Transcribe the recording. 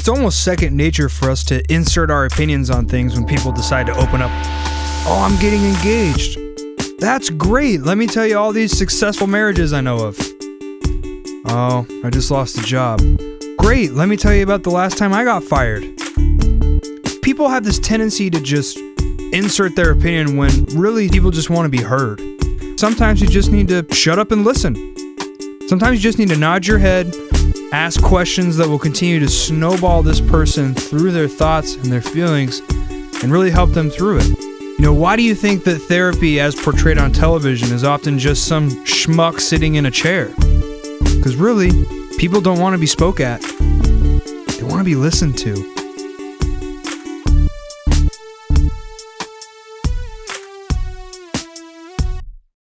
It's almost second nature for us to insert our opinions on things when people decide to open up. Oh, I'm getting engaged. That's great. Let me tell you all these successful marriages I know of. Oh, I just lost a job. Great. Let me tell you about the last time I got fired. People have this tendency to just insert their opinion when really people just want to be heard. Sometimes you just need to shut up and listen. Sometimes you just need to nod your head, ask questions that will continue to snowball this person through their thoughts and their feelings and really help them through it. You know, why do you think that therapy, as portrayed on television, is often just some schmuck sitting in a chair? Because really, people don't want to be spoke at, they want to be listened to.